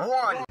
One.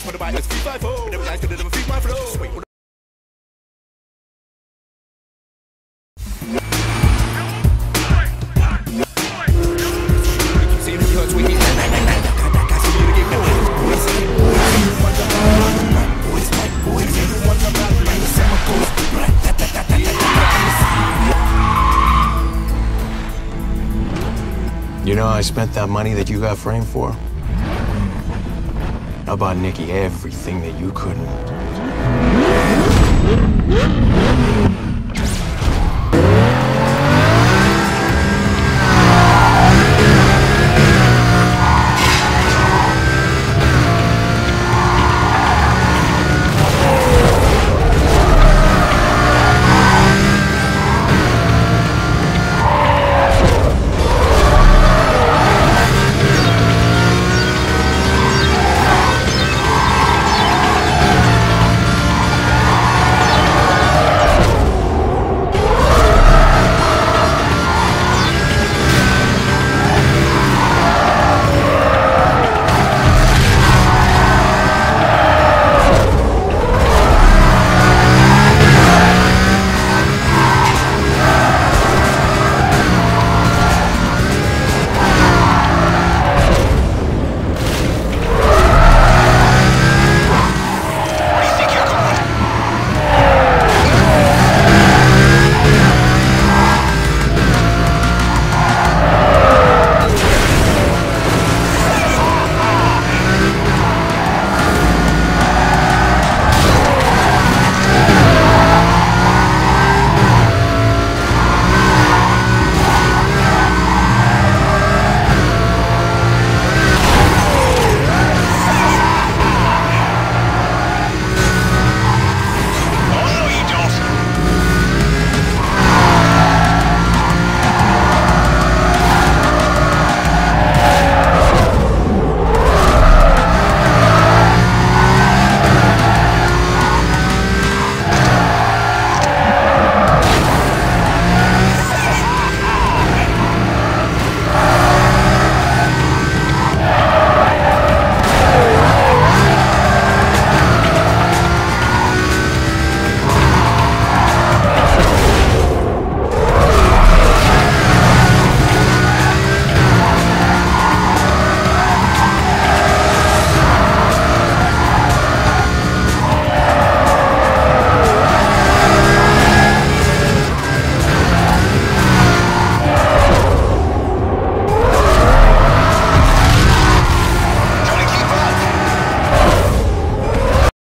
For the bite, let's feed five, four. Never nice, could never feed my flow. Wait, what See if he hurts with me. You know, I spent that money that you got framed for. I Nikki everything that you couldn't.